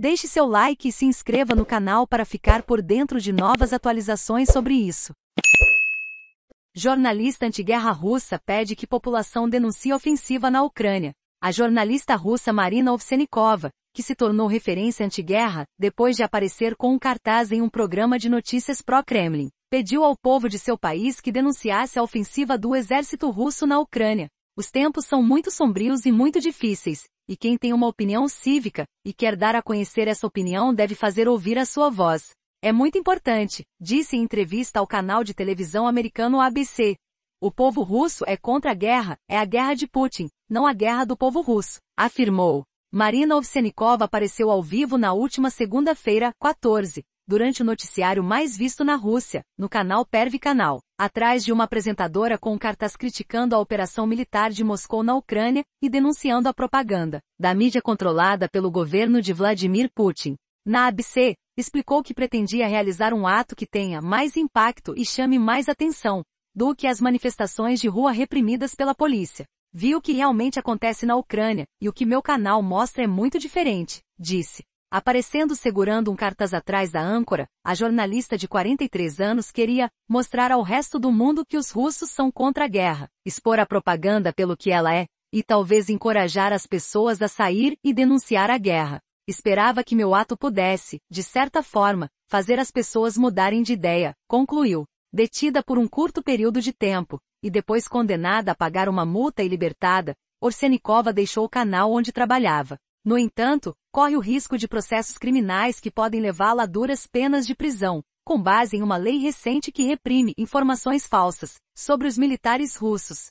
Deixe seu like e se inscreva no canal para ficar por dentro de novas atualizações sobre isso. Jornalista antiguerra russa pede que população denuncie ofensiva na Ucrânia. A jornalista russa Marina Ovsenikova, que se tornou referência antiguerra, depois de aparecer com um cartaz em um programa de notícias pró-Kremlin, pediu ao povo de seu país que denunciasse a ofensiva do exército russo na Ucrânia. Os tempos são muito sombrios e muito difíceis, e quem tem uma opinião cívica, e quer dar a conhecer essa opinião deve fazer ouvir a sua voz. É muito importante, disse em entrevista ao canal de televisão americano ABC. O povo russo é contra a guerra, é a guerra de Putin, não a guerra do povo russo, afirmou. Marina Ovsenikova apareceu ao vivo na última segunda-feira, 14, durante o noticiário mais visto na Rússia, no canal Perv Canal, atrás de uma apresentadora com um cartaz criticando a operação militar de Moscou na Ucrânia e denunciando a propaganda da mídia controlada pelo governo de Vladimir Putin. Na ABC, explicou que pretendia realizar um ato que tenha mais impacto e chame mais atenção do que as manifestações de rua reprimidas pela polícia. Viu o que realmente acontece na Ucrânia, e o que meu canal mostra é muito diferente, disse. Aparecendo segurando um cartaz atrás da âncora, a jornalista de 43 anos queria mostrar ao resto do mundo que os russos são contra a guerra, expor a propaganda pelo que ela é, e talvez encorajar as pessoas a sair e denunciar a guerra. Esperava que meu ato pudesse, de certa forma, fazer as pessoas mudarem de ideia, concluiu. Detida por um curto período de tempo, e depois condenada a pagar uma multa e libertada, Orsenikova deixou o canal onde trabalhava. No entanto, corre o risco de processos criminais que podem levá-la a duras penas de prisão, com base em uma lei recente que reprime informações falsas sobre os militares russos.